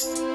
I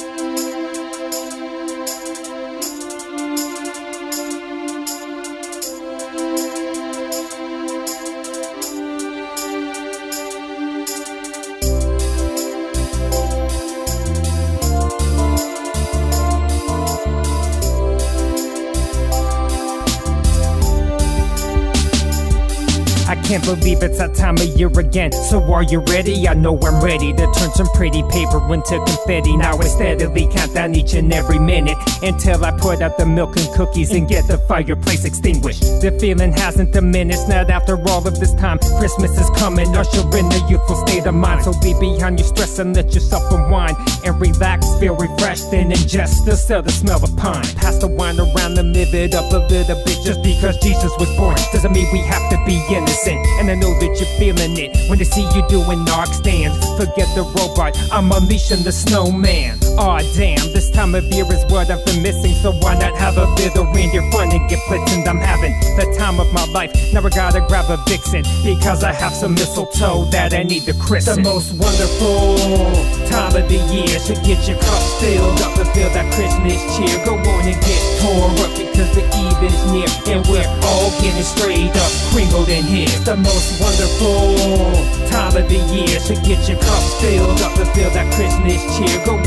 can't believe it's that time of year again. So are you ready? I know I'm ready to turn some pretty paper into confetti. Now I steadily count down each and every minute until I put out the milk and cookies and get the fireplace extinguished. The feeling hasn't diminished. Now after all of this time, Christmas is coming. Usher in a youthful state of mind. So be behind your stress and let yourself unwind and relax. Feel refreshed and ingest the the smell of pine. Pass the wine around and live it up a little bit. Just because Jesus was born doesn't mean we have to be innocent. And I know that you're feeling it when they see you doing narc stands. Forget the robot, I'm unleashing the snowman. Aw, damn, this time of year is what I've been missing. So why not have a bit of reindeer fun and get blitzed? I'm having the time of my life. Now I gotta grab a vixen because I have some mistletoe that I need to christen. The most wonderful time of the year should get your cups filled up and feel that Christmas cheer. Go on and get tore up because the eve is near and getting straight up crinkled in here. The most wonderful time of the year should get your cups filled up and feel that Christmas cheer. Go